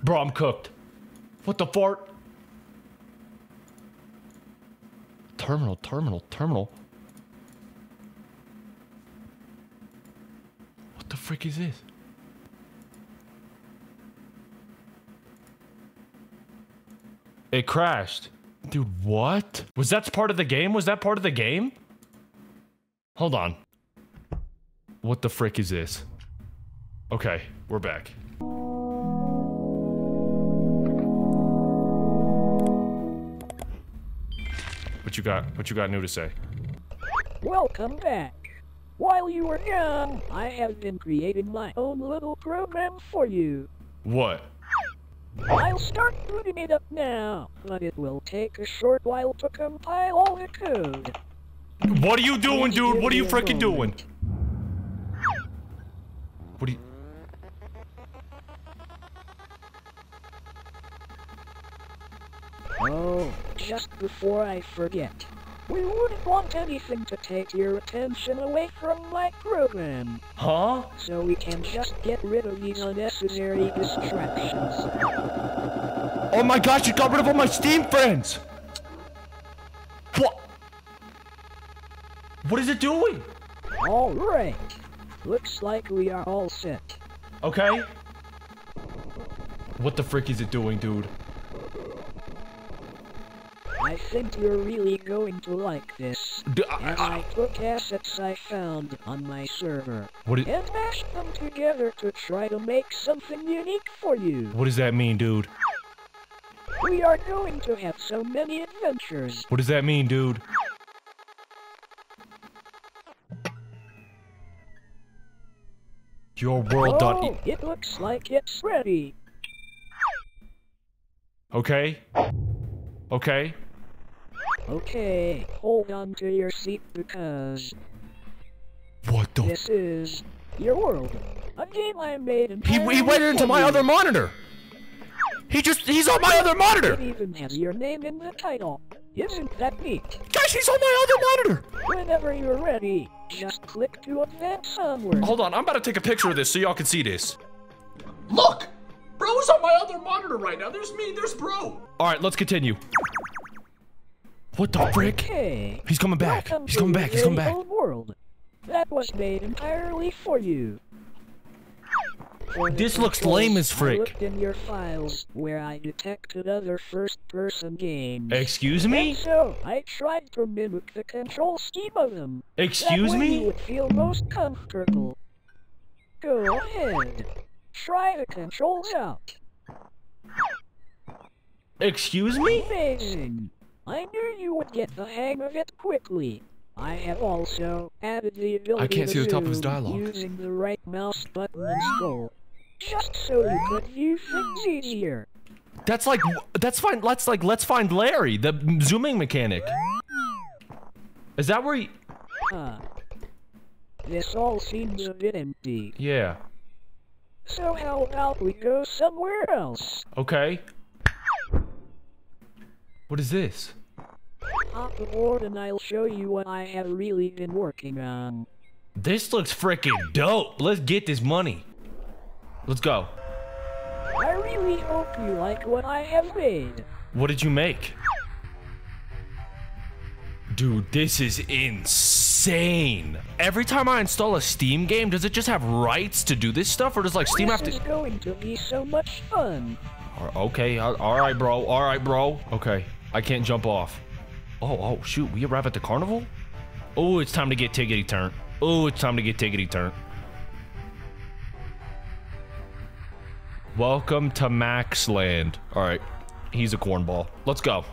Bro, I'm cooked. What the fart? Terminal, terminal, terminal. What the frick is this? It crashed. Dude, what? Was that part of the game? Was that part of the game? Hold on. What the frick is this? Okay, we're back. What you got? What you got new to say? Welcome back. While you were young, I have been creating my own little program for you. What? I'll start booting it up now, but it will take a short while to compile all the code. What are you doing, dude? What are you freaking doing? What are you? Oh, just before I forget. We wouldn't want anything to take your attention away from my program, Huh? so we can just get rid of these unnecessary distractions. Oh my gosh, you got rid of all my Steam friends! What? What is it doing? Alright. Looks like we are all set. Okay. What the frick is it doing, dude? I think you're really going to like this. D- I- As I- I took assets I found on my server what, is, and mashed them together to try to make something unique for you. what does that mean, dude? We are going to have so many adventures. What does that mean, dude? Your world. Oh, it looks like it's ready. Okay. Okay. Okay, hold on to your seat because What the? this is your world. A game I made He, he went into my other monitor. He just he's on my other It monitor. even has your name in the title. Isn't that neat? Guys, he's on my other monitor. Whenever you're ready, just click to advance onward. Hold on, I'm about to take a picture of this so y'all can see this. Look! Bro's on my other monitor right now. There's me, there's Bro. All right, let's continue. What the frick? Okay. He's coming back. He's coming back. He's coming back. world. That was made entirely for you. For This looks lame as I frick. looked in your files where I detected other first-person games. Excuse me? And so I tried to mimic the control scheme of them. Excuse that way me? You would feel most comfortable. Go ahead. Try the controls out. Excuse me? Amazing. I knew you would get the hang of it quickly. I have also added the ability I can't to see the top of his dialogue. using the right mouse button and scroll, just so you could view things easier. That's like that's fine. Let's like let's find Larry, the zooming mechanic. Is that where he? Huh. This all seems a bit empty. Yeah. So how about we go somewhere else? Okay. What is this? Hop aboard and I'll show you what I have really been working on. This looks freaking dope. Let's get this money. Let's go. I really hope you like what I have made. What did you make? Dude, this is insane. Every time I install a Steam game, does it just have rights to do this stuff, or does like Steam have This to? is going to be so much fun. Okay, all right, bro. All right, bro. Okay, I can't jump off. Oh, oh, shoot. We arrive at the carnival? Oh, it's time to get tickety turn. Oh, it's time to get tickety turn. Welcome to Maxland. All right, he's a cornball. Let's go.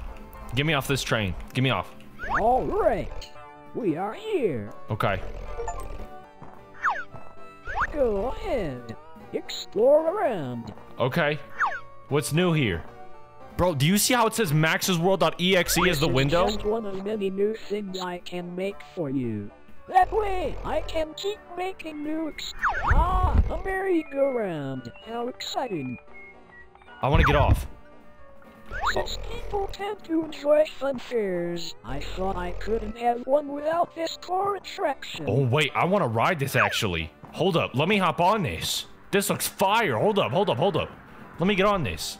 Get me off this train. Get me off. All right, we are here. Okay. Go ahead, explore around. Okay. What's new here? Bro, do you see how it says maxesworld.exe as the This is window? Just one of many new things I can make for you. That way, I can keep making new. Ah, a merry-go-round. How exciting! I want to get off. Since people tend to enjoy fun fairs, I thought I couldn't have one without this core attraction. Oh, wait, I want to ride this actually. Hold up, let me hop on this. This looks fire. Hold up, hold up, hold up. Let me get on this.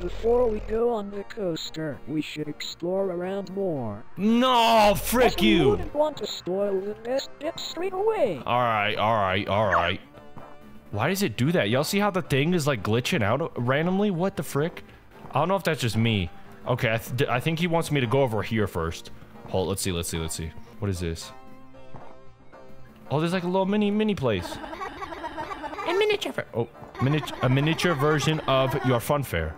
Before we go on the coaster, we should explore around more. No, frick But we you. wouldn't want to spoil the best bit straight away. All right, all right, all right. Why does it do that? Y'all see how the thing is like glitching out randomly? What the frick? I don't know if that's just me. Okay, I, th I think he wants me to go over here first. Hold, let's see, let's see, let's see. What is this? Oh, there's like a little mini mini place. A miniature. Oh, miniature. A miniature version of your fun fair.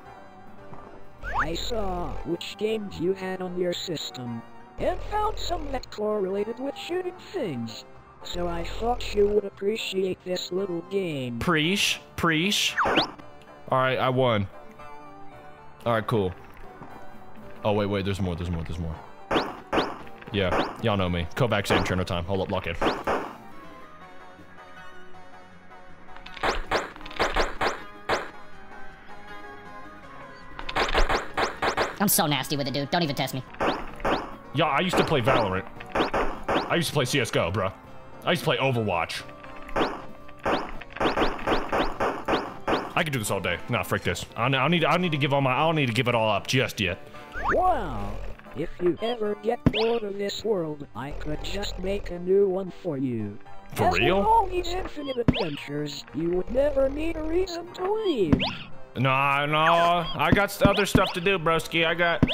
I saw which games you had on your system, and found some that correlated with shooting things. So I thought you would appreciate this little game. Preesh, preesh. All right, I won. All right, cool. Oh wait, wait. There's more. There's more. There's more. Yeah, y'all know me. KovaaK's aim trainer time. Hold up, lock in. I'm so nasty with it, dude. Don't even test me. Yeah, I used to play Valorant. I used to play CS:GO, bruh. I used to play Overwatch. I could do this all day. Nah, frick this. I, I need. I need to give all my. I don't need to give it all up just yet. Wow! If you ever get bored of this world, I could just make a new one for you. For As real? With all these infinite adventures, you would never need a reason to leave. No, no, I got other stuff to do, broski. I got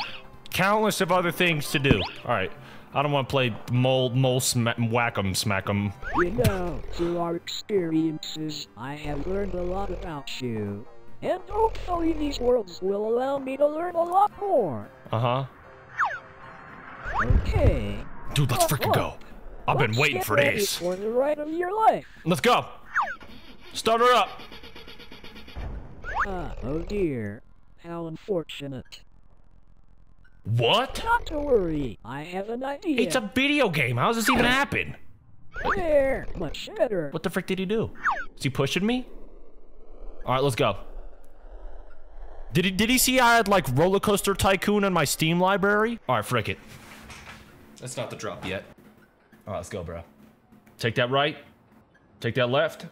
countless of other things to do. All right, I don't want to play mole, mole, sma- whack 'em, smack 'em. You know, through our experiences, I have learned a lot about you. And hopefully these worlds will allow me to learn a lot more. Uh huh. Okay. Dude, let's freaking go. I've been Let's waiting for this. For the ride of your life. Let's go. Start her up. Ah, oh dear. How unfortunate. What? Not to worry, I have an idea. It's a video game. How does this even happen? There, much better. What the frick did he do? Is he pushing me? All right, let's go. Did he did he see I had like Roller Coaster Tycoon in my Steam library? All right, frick it. That's not the drop yet. All right, let's go, bro. Take that right. Take that left.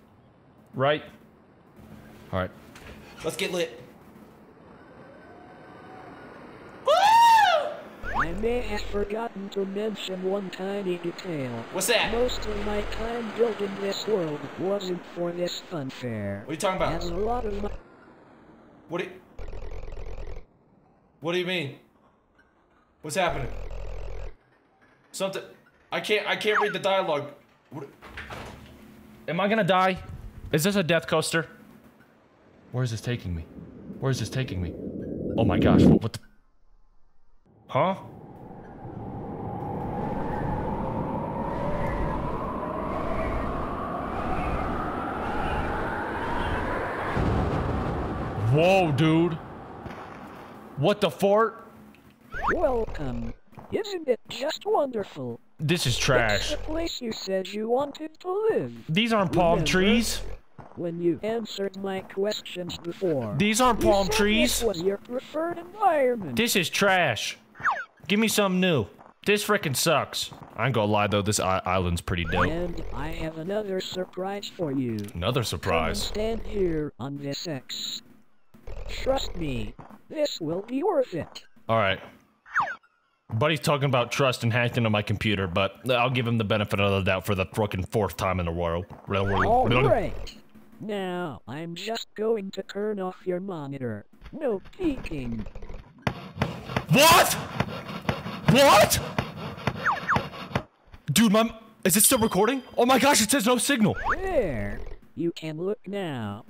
Right. All right. Let's get lit. I may have forgotten to mention one tiny detail. What's that? Most of my time building this world wasn't for this funfair. What are you talking about? And a lot of my What do you... What do you mean? What's happening? Something... I can't... I can't read the dialogue. What... Am I gonna die? Is this a death coaster? Where is this taking me? Where is this taking me? Oh my gosh, what, what the... Huh? Whoa, dude. What the fort? welcome. Isn't it just wonderful? This is It's trash. the place you said you wanted to live. These aren't palm Remember? trees. When you answered my questions before. These aren't you palm trees. This was your preferred environment. This is trash. Give me something new. This frickin' sucks. I ain't gonna lie though, this I island's pretty dope. And I have another surprise for you. Another surprise. stand here on this X. Trust me, this will be worth it. Alright. Buddy's talking about trust and hacked into my computer, but I'll give him the benefit of the doubt for the frickin' fourth time in a row. All right. Now, I'm just going to turn off your monitor. No peeking. What? What? Dude, my is it still recording? Oh my gosh, it says no signal. There. You can look now.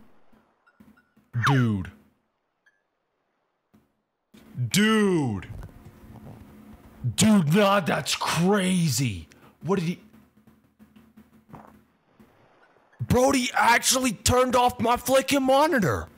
Dude. Dude. Dude, nah, that's crazy. What did he... Brody actually turned off my flicking monitor.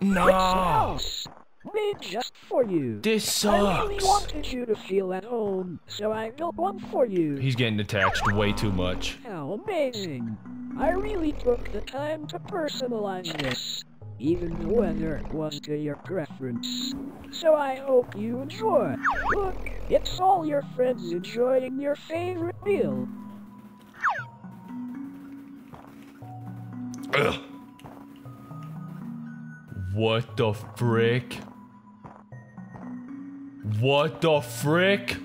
No. House. Made just for you. This sucks. I really sucks. wanted you to feel at home, so I built one for you. He's getting attached way too much. How amazing. I really took the time to personalize this. Even the weather was to your preference. So I hope you enjoy. Look, it's all your friends enjoying your favorite meal. Ugh. What the frick? What the frick?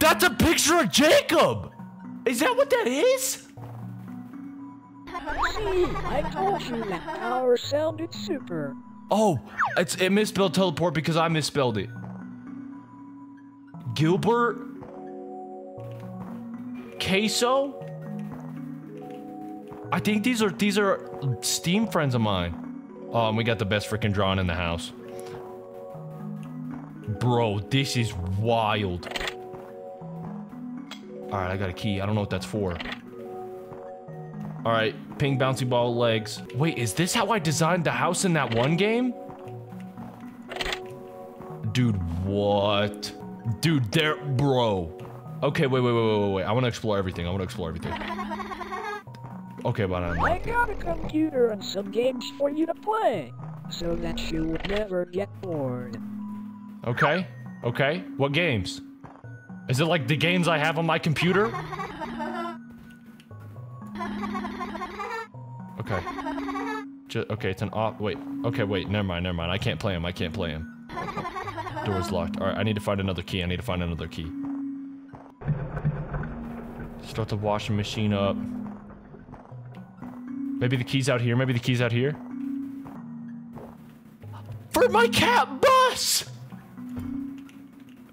That's a picture of Jacob! Is that what that is? I told you that power sounded super. Oh, it's it misspelled teleport because I misspelled it. Gilbert? Queso? I think these are these are Steam friends of mine. Oh, and we got the best freaking drawing in the house. Bro, this is wild. Alright, I got a key. I don't know what that's for. Alright, ping bouncy ball legs. Wait, is this how I designed the house in that one game? Dude, what? Dude, there, bro. Okay, wait, wait, wait, wait, wait. I want to explore everything. I want to explore everything. Okay, but I'm I got a computer and some games for you to play, so that you would never get bored. Okay, okay. What games? Is it like the games I have on my computer? Okay. Ju- okay, it's an off. Wait. Okay, wait. Never mind. Never mind. I can't play him. I can't play him. Door's locked. All right. I need to find another key. I need to find another key. Start the washing machine up. Maybe the key's out here. Maybe the key's out here. For my cat bus!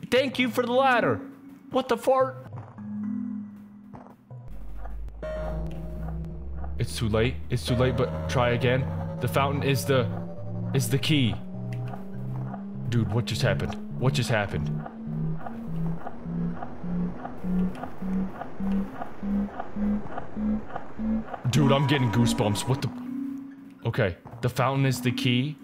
Thank you for the ladder. What the fart? It's too late. It's too late, but try again. The fountain is the is the key. Dude, what just happened? What just happened? Dude, I'm getting goosebumps. What the? Okay, the fountain is the key.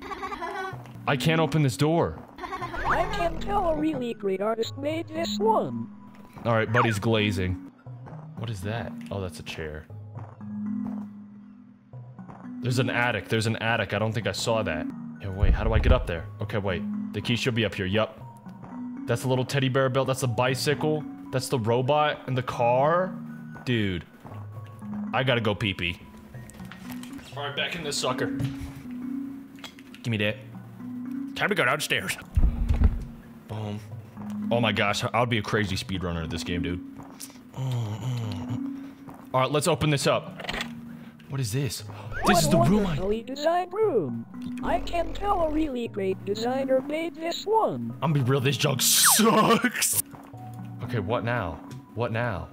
I can't open this door. I can tell a really great artist made this one. All right, buddy's glazing. What is that? Oh, that's a chair. There's an attic. There's an attic. I don't think I saw that. Yeah, wait. How do I get up there? Okay, wait. The key should be up here. Yup. That's a little teddy bear belt. That's a bicycle. That's the robot and the car. Dude. I gotta go pee pee. Alright, back in this sucker. Give me that. Time to go downstairs. Boom. Oh my gosh, I would be a crazy speedrunner in this game, dude. Alright, let's open this up. What is this? This what is the room I- wonderfully designed room. I can tell a really great designer made this one. I'm gonna be real, this jug sucks. Okay, what now? What now?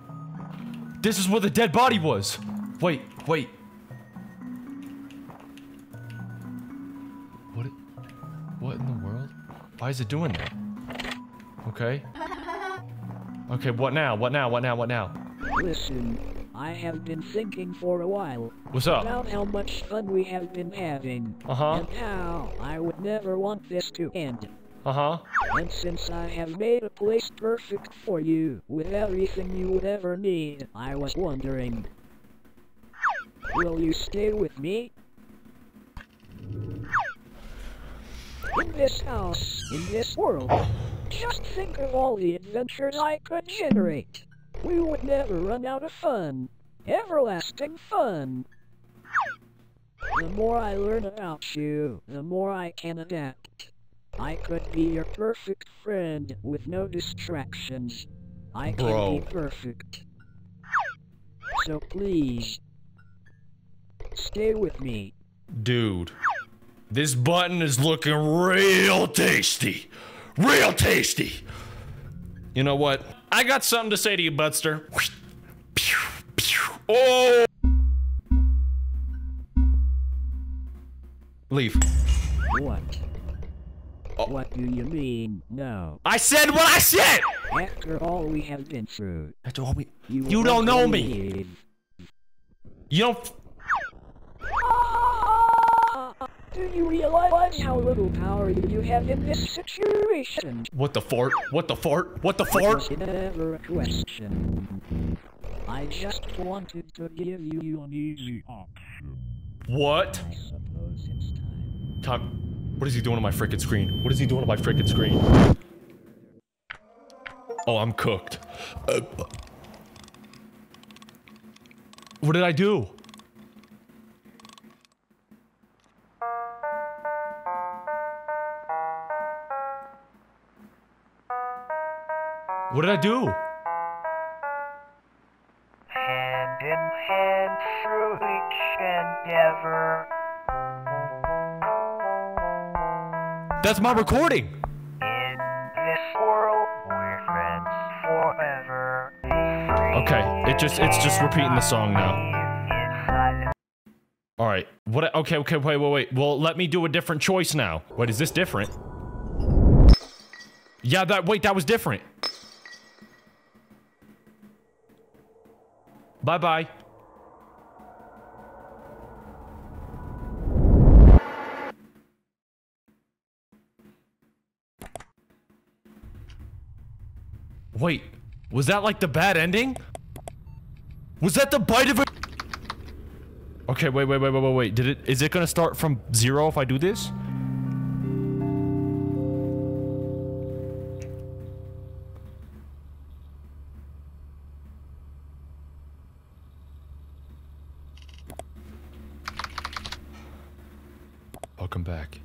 This is where the dead body was. Wait, wait. What? What in the world? Why is it doing that? Okay. Okay, what now? What now? What now? What now? Listen, I have been thinking for a while What's up? about how much fun we have been having. Uh-huh. And how I would never want this to end. Uh-huh. And since I have made a place perfect for you, with everything you would ever need, I was wondering. Will you stay with me? In this house, in this world, just think of all the adventures I could generate. We would never run out of fun. Everlasting fun. The more I learn about you, the more I can adapt. I could be your perfect friend with no distractions. I can Bro. be perfect. So please, stay with me. Dude. This button is looking real tasty. Real tasty. You know what? I got something to say to you, pew. Oh! Leave. What? Oh. What do you mean, no? I said what I said! After all we have been through, That's all we. you, You don't know me. believe. You don't. Do you realize how little power you have in this situation? What the fort? What the fort? What the fort? was never a question. I just wanted to give you an easy option. What? I suppose it's time. Talk. What is he doing on my freaking screen? What is he doing on my freaking screen? Oh, I'm cooked. Uh, what did I do? What did I do? Hand in hand through each endeavor. That's my recording. In this world, we're friends forever. Okay, it just it's just repeating the song now. All right. What? Okay. Okay. Wait. Wait. Wait. Well, let me do a different choice now. Wait. Is this different? Yeah. That. Wait. That was different. Bye. Bye. Wait. Was that like the bad ending? Was that the bite of a? Okay, wait, wait, wait, wait, wait, wait. Did it? Is it gonna start from zero if I do this? Welcome back.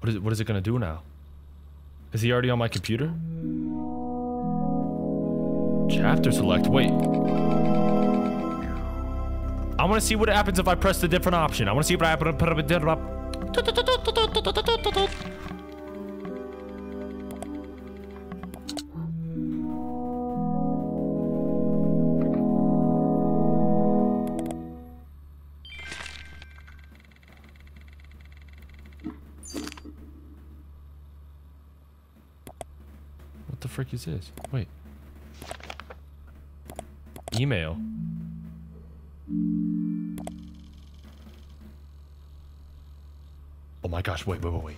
What is it? What is it gonna do now? Is he already on my computer? Chapter select. Wait. I want to see what happens if I press the different option. I want to see what happens. is this? Wait. Email. Oh my gosh, wait, wait, wait, wait.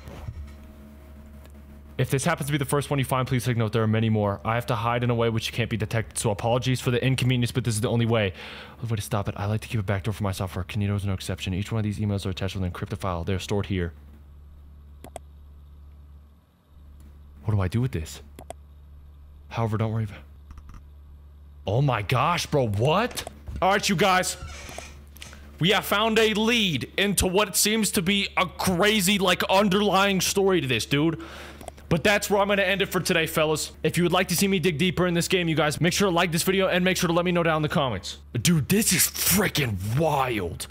If this happens to be the first one you find, please take note there are many more. I have to hide in a way which can't be detected, so apologies for the inconvenience, but this is the only way. The way to stop it, I like to keep a backdoor for myself, for Kinito is no exception. Each one of these emails are attached with an encrypted file. They are stored here. What do I do with this? However, don't worry about Oh my gosh, bro, what? All right, you guys. We have found a lead into what seems to be a crazy, like, underlying story to this, dude. But that's where I'm going to end it for today, fellas. If you would like to see me dig deeper in this game, you guys, make sure to like this video and make sure to let me know down in the comments. Dude, this is freaking wild.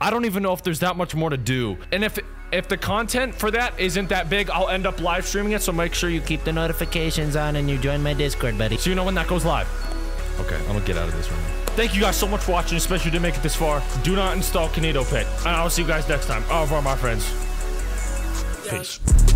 I don't even know if there's that much more to do. And if if the content for that isn't that big, I'll end up live streaming it. So make sure you keep the notifications on and you join my Discord, buddy. So you know when that goes live. Okay, I'm gonna get out of this right now. Thank you guys so much for watching, especially if you didn't make it this far. Do not install Kinito Pet. And I'll see you guys next time. Au revoir, my friends. Peace.